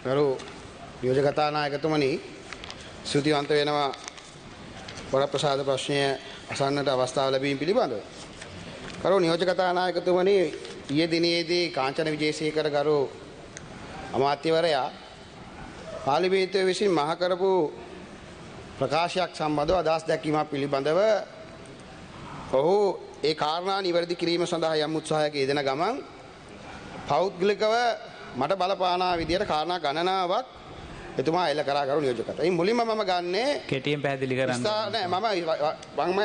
ගරු නියෝජක කතානායකතුමනි ස්තුතිවන්ත වෙනවා වරප්‍රසාද ප්‍රශ්නය අසන්නට අවස්ථාව ලැබීම පිළිබඳව. කරු නියෝජක කතානායකතුමනි ඊයේ දිනේදී කාංචන විජේසේකර ගරු අමාත්‍යවරයා පාර්ලිමේන්තුව විසින් මහ කරපු ප්‍රකාශයක් සම්බන්ධව අදහස් දැක්වීමක් පිළිබඳව ඔහු ඒ කාරණා නිවැරදි කිරීම සඳහා යම් උත්සාහයක යෙදෙන ගමන් පෞද්ගලිකව මට බලපානා විදියට කාරණා ගණනාවක් එතුමා එල්ල කරා කරු නියෝජකට. ඒ මුලින්ම මම ගන්නේ කෙටියෙන් පැහැදිලි කරන්න. නෑ මම මම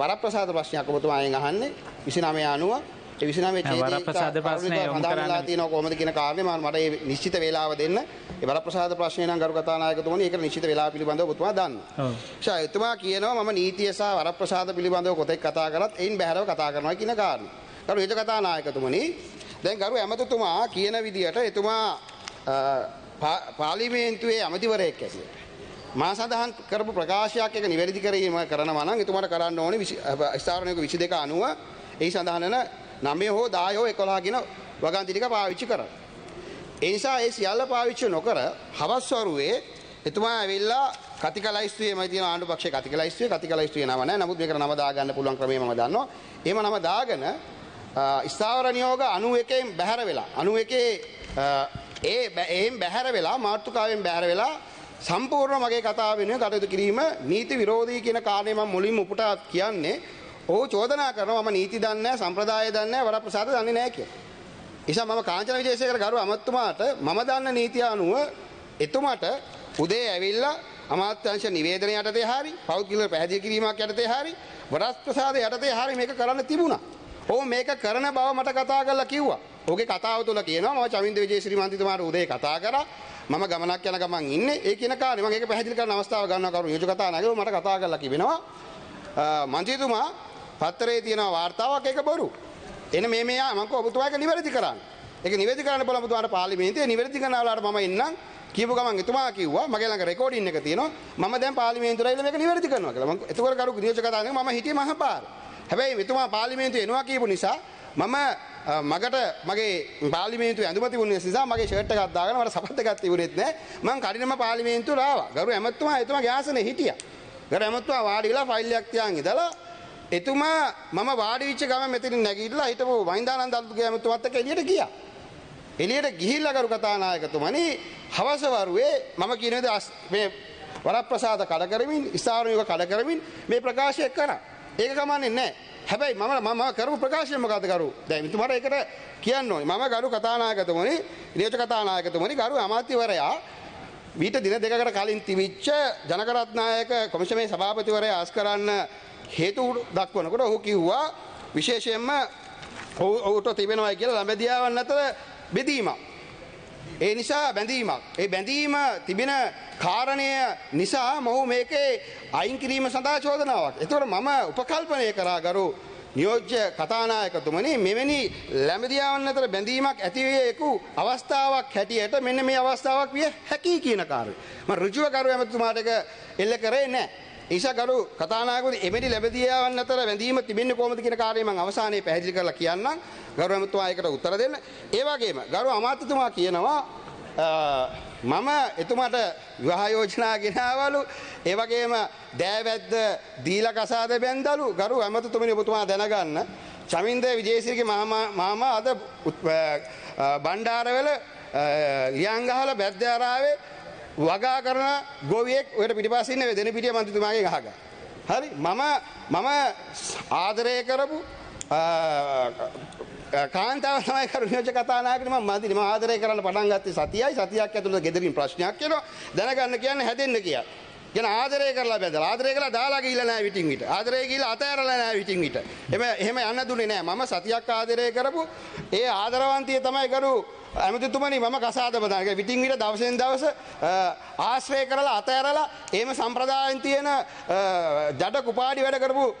වරප්‍රසාද ප්‍රශ්නයක් ඔබතුමාගෙන් අහන්නේ 29 අනුව ඒ 29 වරප්‍රසාද ප්‍රශ්නය යොමු කරන්න තියෙනවා කොහොමද කියන කාරණේ මම මට ඒ නිශ්චිත වේලාව දෙන්න. ඒ වරප්‍රසාද ප්‍රශ්නේ නම් ගරු කතානායකතුමනි ඒකට නිශ්චිත වේලාව පිළිබඳව ඔබතුමා දන්න. ඔව්. එතුමා කියනවා මම නීතිය සහ වරප්‍රසාද පිළිබඳව කොතෙක් කතා කරත් එයින් බැහැරව කතා කරනවා කියන කාරණේ. ගරු හේතු කතානායකතුමනි දැන් ගරු ඇමතුතුමා කියන විදියට එතුමා අ, පා- පාර්ලිමේන්තුවේ ඇමතිවරයෙක් ඇසියට. මා සඳහන් කරපු ප්‍රකාශයක් එක නිවැරදි කිරීම කරනවා නම් එතුමාට කරන්න ඕනේ විසි- අ, ස්ථාවරණයක 22 අනුව එහි සඳහන් වෙන 9 හෝ 10 හෝ 11 කියන වගන්ති ටික පාවිච්චි කරන්න. ඒ නිසා ඒ සියල්ල පාවිච්චි නොකර හවස් වරුවේ එතුමා ඇවිල්ලා කතික ලයිස්තුවේ මම තියෙන ආණ්ඩු පක්ෂයේ කතික ලයිස්තුවේ කතික ලයිස්තුවේ නම නැහැ. නමුත් මේකට නම දාගන්න පුළුවන් ක්‍රමය මම දන්නවා. එහෙම නම දාගෙන අ, ස්ථාවර නියෝග 91න් බැහැර වෙලා 91 අ, ඒ බැ- ඒන් බැහැර වෙලා මාතෘකාවෙන් බැහැර වෙලා සම්පූර්ණ මගේ කතාව වෙනුවෙන් කටයුතු කිරීම නීති විරෝධී කියන කාරණේ මම මුලින්ම උපුටා කියන්නේ ඔහු චෝදනා කරනවා මම නීති දන්නේ නැහැ සම්ප්‍රදාය දන්නේ නැහැ වරප්‍රසාද දන්නේ නැහැ කියලා. නිසා මම කාංචන විජේසේකර ගරු අමතුමාට මම දන්න නීතිය අනුව එතුමාට උදේ ඇවිල්ලා අමාත්‍යංශ නිවේදනය යටතේ හරි පෞද්ගලික පැහැදිලි කිරීමක් යටතේ හරි වරස් ප්‍රසාද යටතේ හරි මේක කරන්න තිබුණා. ඔහු මේක කරන බව මට කතා කරලා කිව්වා. ඔහුගේ කතාව තුළ කියනවා මම චමින්ද විජේශ්‍රී මන්ත්‍රීතුමාට උදේ කතා කරා. මම ගමනක් යන ගමන් ඉන්නේ. ඒ කියන කාරණේ මම ඒක පැහැදිලි කරන අවස්ථාව ගන්නවා කරු නියෝජක කතා නැගලා මට කතා කරලා කිවෙනවා. අ, මන්ත්‍රීතුමා පත්තරේ තියෙන වාර්තාවක් ඒක බොරු. එන මේ මේ මම කව ඔබතුමා ඒක නිවැරදි කරන්න. ඒක නිවැරදි කරන්න බලමු ඔබතුමාට පාර්ලිමේන්තුවේ නිවැරදි කරන වෙලාවට මම එන්නම්. කියපු ගමන් එතුමා කිව්වා මගේ ළඟ රෙකෝඩින් එක තියෙනවා. මම දැන් පාර්ලිමේන්තුවට ඇවිල්ලා මේක නිවැරදි කරනවා කියලා. මම එතකොට කරු නියෝජක කතාවේ මම හිටියේ මහපාර. හැබැයි එතුමා පාර්ලිමේන්තුවේ එනවා කියපු නිසා මම අ, මගට මගේ පාර්ලිමේන්තුවේ ඇඳුම තිබුණ නිසා මගේ ෂර්ට් එකක් දාගෙන මට සපත් එකක් තිබුණෙත් නැහැ. මං කඩිනම පාර්ලිමේන්තුවට ආවා. ගරු ඇමතුමා එතුමාගේ ආසනේ හිටියා. ගරු ඇමතුමා වාඩි වෙලා ෆයිල් එකක් තියන් ඉඳලා එතුමා මම වාඩි වෙච්ච ගම මෙතනින් නැගිටලා හිටපු වයින්දානන්ද අලුත්ගේ ඇමතුමාත් එක්ක එළියට ගියා. එළියට ගිහිල්ලා කරු කතානායකතුමනි හවස වරුවේ මම කියන දේ අස්- මේ වරප්‍රසාද කඩ කරමින් ස්ථාවරයක කඩ කරමින් මේ ප්‍රකාශය කරා. ඒක කමන්නේ නැහැ. හැබැයි මම මම කරපු ප්‍රකාශය මොකද්ද කරු? දැන් මෙතුමාට ඒකට කියන්න ඕනේ. මම කරු කතානායකතුමනි, නියෝජක කතානායකතුමනි කරු අමාත්‍යවරයා මීට දින දෙකකට කලින් තිබිච්ච ජනකරත්නායක කොමිෂමේ සභාපතිවරයා අස් කරන්න හේතු දක්වනකොට ඔහු කිව්වා විශේෂයෙන්ම ඔහු- ඔහුට තිබෙනවා කියලා ළඹදියාවන් අතර බෙදීමක්. ඒ නිසා බැඳීමක්. ඒ බැඳීම තිබෙන කාරණය නිසා මොහු මේකේ අයින් කිරීම සඳහා චෝදනාවක්. එතකොට මම උපකල්පනය කරා ගරු නියෝජ්‍ය කතානායකතුමනි මෙවැනි ලැබදියාවන් අතර බැඳීමක් ඇතිවිය යුතු අවස්ථාවක් හැටියට මෙන්න මේ අවස්ථාවක් විය හැකි කියන කාරණය. මම ඍජුව කරු ඇමතුමාට ඒක එල්ල කරේ නැහැ. ඒසා ගරු කතානායකතුමනි එමෙනි ලැබදියාවන් අතර බැඳීම තිබෙන්නේ කොහොමද කියන කාරණය මම අවසානයේ පැහැදිලි කරලා කියන්නම්. ගරු ඇමතුමා ඒකට උත්තර දෙන්න. ඒ වගේම ගරු අමාත්‍යතුමා කියනවා අ, මම එතුමාට විවාහ යෝජනා ගෙනාවලු ඒ වගේම දෑවැද්ද දීලා කසාද බැන්දලු ගරු ඇමතුතුමනි ඔබතුමා දැනගන්න චමින්ද විජේසිරිගේ මාමා මාමා අද උත්- අ, අ, බණ්ඩාරවල අ, ලියංගහල බැද්දාරාවේ වගා කරන ගොවියෙක් ඔයට පිටිපස්සේ ඉන්න දෙන පිටිය මන්ත්‍රීතුමාගෙන් අහගන්න. හරි මම මම ආදරය කරපු අ, කාන්තාව තමයි කරු නියෝජක කතානායකනි මම මන්ත්‍රී මම ආදරය කරන්න පටන් ගත්තේ සතියයි සතියක් ඇතුළත ගෙදරින් ප්‍රශ්නයක් එනවා දැනගන්න කියන්නේ හැදෙන්න කියලා. කියන ආදරය කරලා බැඳලා ආදරය කරලා දාලා ගිහිල්ලා නැහැ විටින් විට. ආදරය ගිහිල්ලා අතෑරලා නැහැ විටින් විට. එහෙම එහෙම යන්න දුන්නේ නැහැ. මම සතියක් ආදරය කරපු ඒ ආදරවන්තිය තමයි කරු ඇමතිතුමනි මම කසාද බදාගෙන විටින් විට දවසෙන් දවස අ, ආශ්‍රය කරලා අතෑරලා එහෙම සම්ප්‍රදායෙන් තියෙන අ, ජඩ කුපාඩි වැඩ කරපු අ,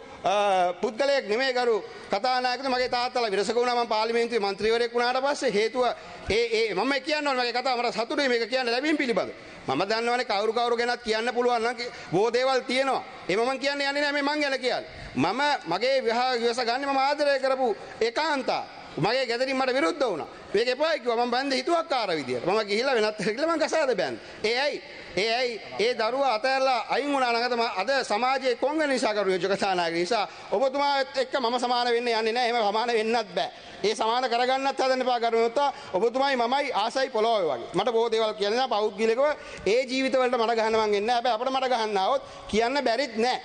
පුද්ගලයෙක් නෙමෙයි කරු කතානායකතුමා මගේ තාත්තලා විරසක වුණා මම පාර්ලිමේන්තුවේ මන්ත්‍රීවරයෙක් වුණාට පස්සේ හේතුව ඒ ඒ මම කියන්න ඕනේ මගේ කතාව. මට සතුටුයි මේක කියන්න ලැබීම පිළිබඳ. මම දන්නවනේ කවුරු කවුරු ගැනත් කියන්න පුළුවන් නම් බොහෝ දේවල් තියෙනවා. ඒ මම කියන්නේ යන්නේ නැහැ මේ මං ගැන කියන්නේ. මම මගේ විවාහ විවස ගන්න මම ආදරය කරපු ඒකාන්තා. මගේ ගෙදරින් මට විරුද්ධ වුණා. මේක එපා කිව්වා මම බැන්ද හිතුවක්කාර විදියට. මම ගිහිල්ලා වෙනත් කියලා මම කසාද බැන්ද. ඒ ඇයි? ඒ ඇයි ඒ දරුවා අතහැරලා අයින් වුණා නම් අද අද සමාජයේ කොංග නිසා කරු යෝජක කතානායක නිසා ඔබතුමාත් එක්ක මම සමාන වෙන්න යන්නේ නැහැ. එහෙම සමාන වෙන්නත් බෑ. ඒ සමාන කරගන්නත් හදන්න එපා කරුණොත්තා ඔබතුමයි මමයි ආසයි පොළොවේ වගේ. මට බොහෝ දේවල් කියන්න නෑ පෞද්ගලිකව ඒ ජීවිතවලට මට ගහන්න මං එන්නේ නැහැ. හැබැයි අපිට මට ගහන්න આવොත් කියන්න බැරිත් නෑ.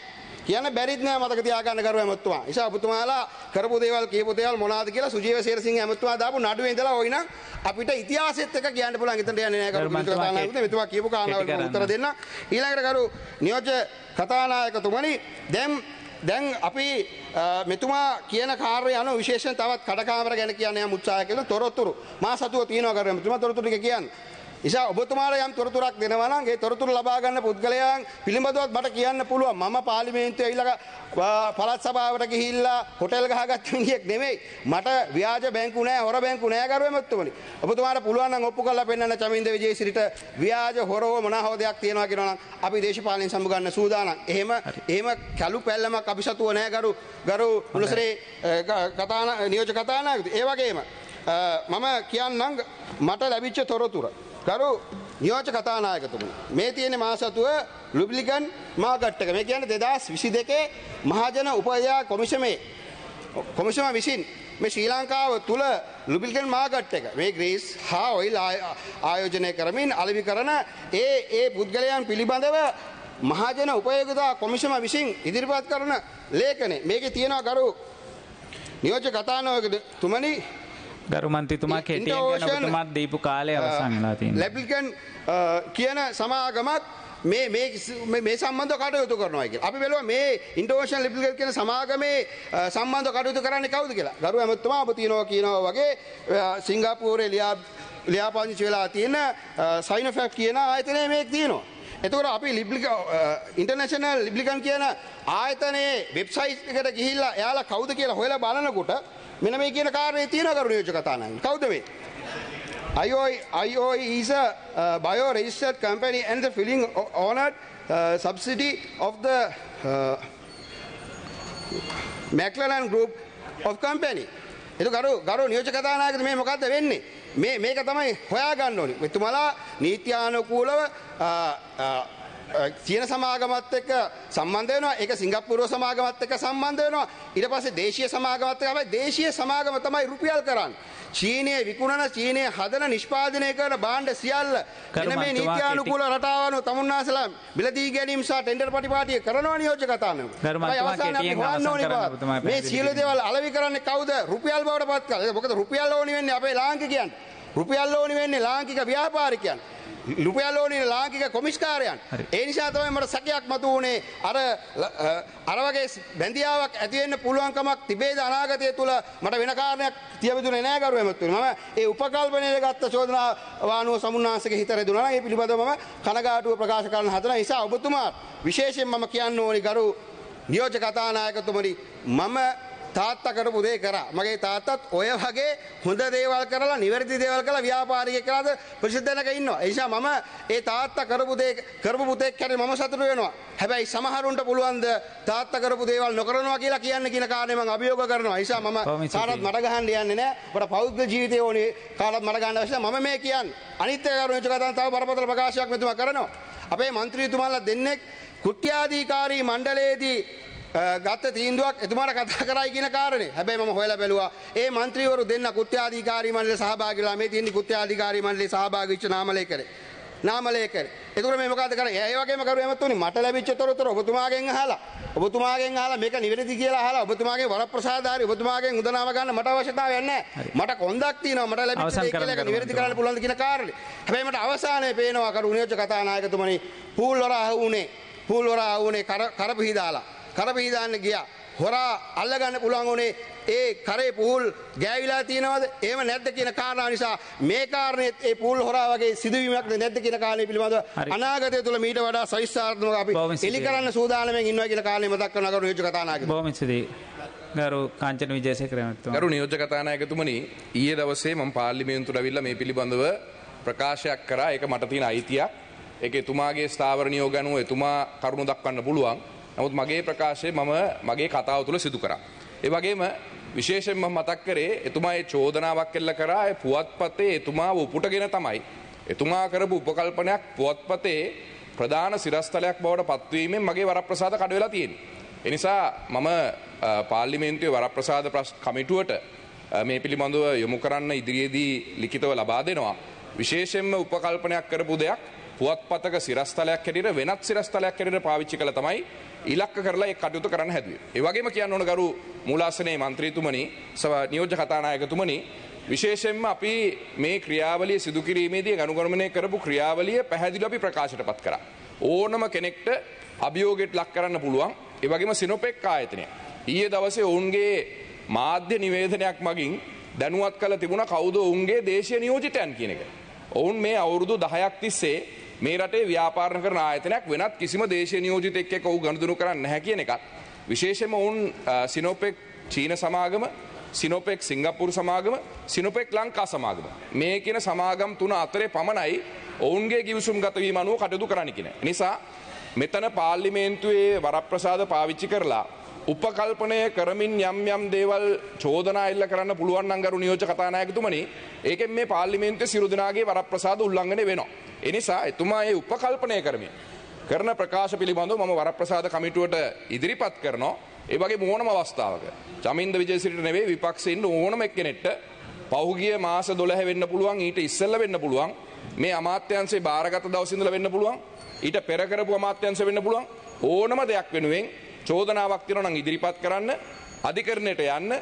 කියන්න බැරිත් නෑ මතක තියාගන්න කරුව ඇමතුමා. නිසා ඔබතුමාලා කරපු දේවල් කියපු දේවල් මොනවාද කියලා සුජීව සේරසිංහ ඇමතුමා දාපු නඩුවේ ඉඳලා ওই නම් අපිට ඉතිහාසෙත් එක කියන්න පුළුවන්. එතනට යන්නේ නෑ කරු මිනිස්සු කතානායකතුමා මෙතුමා කියපු කාරණාවලට උත්තර දෙන්න. ඊළඟට කරු නියෝජ්‍ය කතානායකතුමනි දැන් දැන් අපි මෙතුමා කියන කාර්ය යන විශේෂයෙන් තවත් කඩකාමර ගැන කියන්න යම් උත්සාහ කළ තොරතුරු. මා සතුව තියෙනවා කරු මෙතුමා. තොරතුරු ටික කියන්නේ. නිසා ඔබතුමාට යම් තොරතුරක් දෙනවා නම් ඒ තොරතුරු ලබා ගන්න පුද්ගලයන් පිළිබඳවත් මට කියන්න පුළුවන්. මම පාර්ලිමේන්තුවේ ඇවිල්ලා පළාත් සභාවට ගිහිල්ලා හොටෙල් ගහගත්ත මිනිහෙක් නෙමෙයි. මට ව්‍යාජ බැංකු නෑ හොර බැංකු නෑ කරුවේ මුතුමනි ඔබතුමාට පුළුවන් නම් ඔප්පු කරලා පෙන්නන්න චමින්ද විජේසිරිට ව්‍යාජ හොරව මොනවා දෙයක් තියෙනවා කියනවා නම් අපි දේශපාලනයෙන් සම්බ ගන්න සූදානම්. එහෙම එහෙම කළු පැල්ලමක් අපි සතුව නෑ ගරු ගරු උලසරේ කතාන නියෝජ්‍ය කතානායකතු ඒ වගේම මම කියන්නම් මට ලැබිච්ච තොරතුර ගරු නියෝජ කතානායකතුමනි. මේ තියෙන මාසතුව ලුබිලිගන් මාගට්ටක. මේ කියන්නේ දෙදස් විසි දෙකේ මහජන උපයා කොමිෂමේ. කොමිෂම විසින් මේ ශ්‍රී ලංකාව තුළ ලුබිල්ගන් මාගට් එක මේ ග්‍රීස් හා ඔයිල් ආයෝජනය කරමින් අලවි කරන ඒ ඒ පුද්ගලයන් පිළිබඳව මහජන උපයෝගතා කොමිෂම විසින් ඉදිරිපත් කරන ලේඛනේ. මේකේ තියෙනවා ගරු නියෝජ්‍ය කතානායක තුමනි ගරු මන්ත්‍රීතුමා කෙටියෙන් ගැන ඔබතුමාත් දීපු කාලය අවසන් වෙලා තියෙනවා. ලැබිකන් කියන සමාගමක් මේ මේ සම්බන්ධ කටයුතු කරනවා කියලා. අපි බැලුවා මේ ඉන්ටර්නැෂනල් ලිබරල් කියන සමාගමේ සම්බන්ධ කටයුතු කරන්නේ කවුද කියලා. ගරු ඇමතුමා ඔබ තියනවා කියනවා වගේ සිංගප්පූරේ ලියා ලියාපදිංචි වෙලා තියෙන සයිනොෆැක් කියන ආයතනය මේක තියෙනවා. එතකොට අපි ලිබ්ලික ඉන්ටර්නැෂනල් ලිබ්ලිකන් කියන ආයතනයේ වෙබ්සයිට් එකට ගිහිල්ලා එයාලා කවුද කියලා හොයලා බලනකොට මෙන්න මේ කියන කාරණේ තියෙනවා කරු නියෝජක කතානායක. කවුද මේ? IOI, IOI is a uh, bio-registered company and the filling honored uh, subsidy of the uh, McLaren group of company. එතු ගරු ගරු නියෝජක කතානායකද මේ මොකද්ද වෙන්නේ? මේ මේක තමයි හොයාගන්න ඕනේ. මෙතුමලා නීත්‍යානුකූලව uh, uh, චීන සමාගමත් එක්ක සම්බන්ධ වෙනවා ඒක සිංගප්පූරුව සමාගමත් එක්ක සම්බන්ධ වෙනවා ඊට පස්සේ දේශීය සමාගමත් එක්ක හැබැයි දේශීය සමාගම තමයි රුපියල් කරන්නේ චීනයේ විකුණන චීනයේ හදන නිෂ්පාදනය කරන භාණ්ඩ සියල්ල එන මේ නීත්‍යානුකූල රටාව අනුව තමුන්නාසලා මිලදී ගැනීම සහ ටෙන්ඩර් ප්‍රතිපාටිය කරනවා නියෝජ්‍ය කතානක. මේ සියලු දේවල් අලෙවි කරන්නේ කවුද? රුපියල් බවට පත් කරලා. මොකද රුපියල් ඕනි වෙන්නේ අපේ ලාංකිකයන්ට. රුපියල් ඕනි වෙන්නේ ලාංකික ව්‍යාපාරිකයන්. ලුපියල් ඕනේ ලාංකික කොමිස්කාරයන්. ඒ නිසා තමයි මට සැකයක් මතු වුණේ අර අර වගේ බැඳියාවක් ඇති වෙන්න පුළුවන්කමක් තිබේද අනාගතය තුල මට වෙන කාරණයක් තියවිදුනේ නෑ කරු එමතුනි. මම ඒ උපකල්පනයේ ගත්ත චෝදනා වානුව සමුන්නාංශගේ හිත නම් ඒ පිළිබඳව මම කනගාටුව ප්‍රකාශ කරන්න හදන නිසා ඔබතුමා විශේෂයෙන් මම කියන්න ඕනි ගරු නියෝජ්‍ය කතානායකතුමනි මම තාත්තා කරපු දේ කරා. මගේ තාත්තත් ඔය වගේ හොඳ දේවල් කරලා නිවැරදි දේවල් කරලා ව්‍යාපාරිකයෙක් කරලාද ප්‍රසිද්ධනක ඉන්නවා. ඒ නිසා මම ඒ තාත්තා කරපු දේ කරපු පුතෙක් හැටියට මම සතුටු වෙනවා. හැබැයි සමහරුන්ට පුළුවන්ද තාත්තා කරපු දේවල් නොකරනවා කියලා කියන්න කියන කාරණේ මම අභියෝග කරනවා. ඒ නිසා මම කාටවත් මඩ ගහන්න යන්නේ නැහැ. අපේ පෞද්ගල ජීවිතය ඕනේ කාටවත් මඩ ගහන්න අවශ්‍ය නැහැ. මම මේ කියන්නේ. අනිත් එක කරුණු චකතන් තව බරපතල ප්‍රකාශයක් මෙතුමා කරනවා. අපේ മന്ത്രിතුමාලා දෙන්නෙක් කෘත්‍යාධිකාරී මණ්ඩලයේදී ගත්ත තීන්දුවක් එතුමාට කතා කරයි කියන කාරණේ. හැබැයි මම හොයලා බැලුවා ඒ മന്ത്രിවරු දෙන්න කුත්‍යාධිකාරී මණ්ඩලයේ සහභාගී වෙලා මේ තියෙන කුත්‍යාධිකාරී මණ්ඩලයේ සහභාගී වෙච්ච නාමලේකරේ. නාමලේකරේ. එතකොට මේ මොකද කරේ? ඒ වගේම කරුවේ මතුනේ මට ලැබිච්ච තොරතුරු ඔබතුමාගෙන් අහලා. ඔබතුමාගෙන් අහලා මේක නිවැරදි කියලා අහලා ඔබතුමාගේ වරප්‍රසාදාරි ඔබතුමාගෙන් උදනාව ගන්න මට අවශ්‍යතාවයක් නැහැ. මට කොන්දක් තියෙනවා මට ලැබිච්ච දේ කියලා ඒක නිවැරදි කරන්න පුළුවන් කියන කාරණේ. හැබැයි මට අවසානයේ පේනවා කරු උනේච කතානායකතුමනි පූල්වර ආහුනේ පූල්වර ආහුනේ කර කරපිහි දාලා කරපිහිදාන්න ගියා. හොරා අල්ලගන්න පුළුවන් උනේ ඒ කරේ පුහුල් ගෑවිලා තියෙනවද? එහෙම නැද්ද කියන කාරණා නිසා මේ කාරණේත් ඒ පුහුල් හොරා වගේ සිදුවීමක් නැද්ද කියන කාරණේ පිළිබඳව අනාගතය තුළ මීට වඩා සවිස්තාරත්මක අපි එලි කරන්න සූදානම්ෙන් ඉන්නවා කියලා කාරණේ මතක් කරන කරු නියෝජ්‍ය කතානායක බොහොම ස්තුතියි ගරු කාංචන විජේසේකර මහත්මයා ගරු නියෝජ්‍ය කතානායකතුමනි ඊයේ දවසේ මම පාර්ලිමේන්තුවට ඇවිල්ලා මේ පිළිබඳව ප්‍රකාශයක් කරා. ඒක මට තියෙන අයිතියක්. ඒක එතුමාගේ ස්ථාවර නියෝග අනුව එතුමා කරුණු දක්වන්න පුළුවන් නමුත් මගේ ප්‍රකාශය මම මගේ කතාව තුළ සිදු කරා. ඒ වගේම විශේෂයෙන්ම මතක් කරේ එතුමා ඒ චෝදනාවක් කෙල්ල කරා ඒ පුවත්පතේ එතුමාව උපුටගෙන තමයි. එතුමා කරපු උපකල්පනයක් පුවත්පතේ ප්‍රධාන සිරස්තලයක් බවට පත්වීමෙන් මගේ වරප්‍රසාද කඩ වෙලා තියෙන්නේ. එනිසා මම පාර්ලිමේන්තුවේ වරප්‍රසාද ප්‍රශ් කමිටුවට අ, මේ පිළිබඳව යොමු කරන්න ඉදිරියේදී ලිඛිතව ලබා දෙනවා. විශේෂයෙන්ම උපකල්පනයක් කරපු දෙයක් පුවත්පතක සිරස්තලයක් හැටියට වෙනත් සිරස්තලයක් හැටියට පාවිච්චි කළ තමයි ඉලක්ක කරලා ඒ කටයුතු කරන්න හැදුවේ. ඒ වගේම කියන්න ඕන ගරු මූලාසනයේ මන්ත්‍රීතුමනි සව නියෝජ්‍ය කතානායකතුමනි විශේෂයෙන්ම අපි මේ ක්‍රියාවලිය සිදු කිරීමේදී ගනුගමනය කරපු ක්‍රියාවලිය පැහැදිලිව අපි ප්‍රකාශයටපත් කරා. ඕනම කෙනෙක්ට අභියෝගයට ලක් කරන්න පුළුවන්. ඒ වගේම සිනොපෙක් ආයතනය. ඊයේ දවසේ ඔවුන්ගේ මාධ්‍ය නිවේදනයක් මගින් දැනුවත් කළ තිබුණ කවුද ඔවුන්ගේ දේශීය නියෝජිතයන් කියන එක. ඔවුන් මේ අවුරුදු දහයක් තිස්සේ මේ රටේ ව්‍යාපාරණ කරන ආයතනයක් වෙනත් කිසිම දේශීය නියෝජිතෙක් එක්ක ඔහු ගනුදෙනු කරන්නේ නැහැ කියන එකත්. විශේෂයෙන්ම ඔවුන් අ, සිනෝපෙක් චීන සමාගම සිනෝපෙක් සිංගප්පූරු සමාගම සිනෝපෙක් ලංකා සමාගම. මේ කියන සමාගම් තුන අතරේ පමණයි ඔවුන්ගේ ගිවිසුම් ගතවීම අනුව කටයුතු කරන්න කියන. නිසා මෙතන පාර්ලිමේන්තුවේ වරප්‍රසාද පාවිච්චි කරලා උපකල්පනය කරමින් යම් යම් දේවල් චෝදනා එල්ල කරන්න පුළුවන් නම් ගරු නියෝජ්‍ය කතානායකතුමනි ඒකෙන් මේ පාර්ලිමේන්තුවේ සියලු දෙනාගේ වරප්‍රසාද උල්ලංඝනය වෙනවා. ඒ නිසා එතුමා ඒ උපකල්පනය කරමින් කරන ප්‍රකාශ පිළිබඳව මම වරප්‍රසාද කමිටුවට ඉදිරිපත් කරනවා. ඒ වගේ ඕනම අවස්ථාවක චමින්ද විජේසිරිට නෙවෙයි විපක්ෂේ ඉන්න ඕනම එක්කෙනෙක්ට පහුගිය මාස 12 වෙන්න පුළුවන් ඊට ඉස්සෙල්ලා වෙන්න පුළුවන් මේ අමාත්‍යංශේ බාරගත දවසේ ඉඳලා වෙන්න පුළුවන් ඊට පෙර කරපු අමාත්‍යංශ වෙන්න පුළුවන් ඕනම දෙයක් වෙනුවෙන් චෝදනාවක් තියෙනවා නම් ඉදිරිපත් කරන්න අධිකරණයට යන්න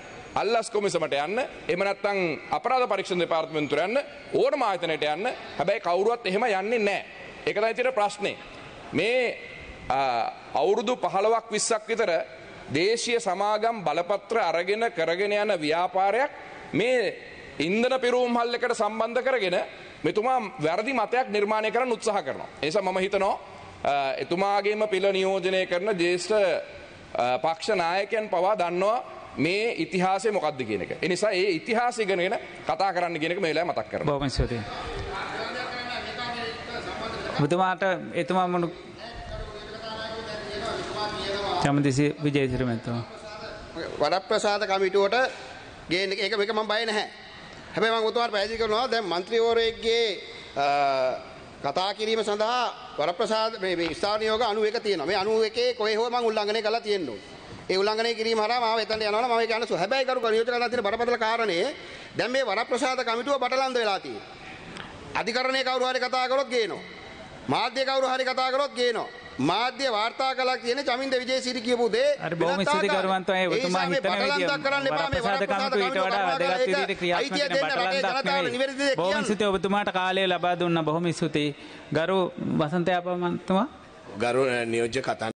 අල්ලස් කොමිසමට යන්න එහෙම නැත්නම් අපරාධ පරීක්ෂණ දෙපාර්තමේන්තුවට යන්න ඕනම ආයතනයට යන්න. හැබැයි කවුරුවත් එහෙම යන්නේ නැහැ. ඒක තමයි තියෙන ප්‍රශ්නේ. මේ අ, අවුරුදු 15ක් 20ක් විතර දේශීය සමාගම් බලපත්‍ර අරගෙන කරගෙන යන ව්‍යාපාරයක් මේ ඉන්දන පිරුම් හල්ලකට සම්බන්ධ කරගෙන මෙතුමා වැරදි මතයක් නිර්මාණය කරන්න උත්සාහ කරනවා. ඒ නිසා මම හිතනවා අ, එතුමාගේම පිළ නියෝජනය කරන ජේෂ්ඨ පක්ෂ නායකයන් පවා දන්නවා මේ ඉතිහාසය මොකක්ද කියන එක. එනිසා ඒ ඉතිහාසය ගැන කතා කරන්න කියන එක මේ වෙලාවේ මතක් කරනවා. බොහොම ස්තුතියි. ඔබතුමාට එතුමා මොන චමදිසි විජේසිරි මහත්මයා. වරප්‍රසාද කමිටුවට ගේන එක මේක මම බය නැහැ. හැබැයි මම ඔබතුමාට පැහැදිලි කරනවා දැන් മന്ത്രിවරයෙක්ගේ කතා කිරීම සඳහා වරප්‍රසාද මේ මේ ස්ථාන නියෝග 91 තියෙනවා. මේ 91 කොහේ හෝ මම උල්ලංඝනය කරලා තියෙන්න ඕනේ. ඒ උල්ලංඝනය කිරීම හරහා මාව එතනට යනවා නම් මම ඒක අනසු. හැබැයි කරු නියෝජක කරලා තියෙන බරපතල කාරණේ දැන් මේ වරප්‍රසාද කමිටුව බටලන්ද වෙලා තියෙනවා. අධිකරණයේ කවුරු හරි කතා කරොත් ගේනවා. මාධ්‍ය කවුරු හරි කතා කරොත් ගේනවා. මාධ්‍ය වාර්තා කළා කියන්නේ චමින්ද විජේසිරි කියපු දේ හරි, බොහොම වෙනත් ස්තුති ආකාරයි. කරුවන්තෝ, ඒ ඔබතුමා හිතන විදිය බටලන්තක් කරන්න එපා මේ වරප්‍රසාද කමිටුව ඊට වඩා කමිටුව වැදගත් විදිහට ක්‍රියාත්මක වෙන ජනතාවට නෙවෙයි. බොහොම. ස්තුතියි ඔබතුමාට කාලය ලබා දුන්න බොහොම ස්තුතියි. ගරු වසන්ත යාපා මන්තුමා ගරු නියෝජ්‍ය කතා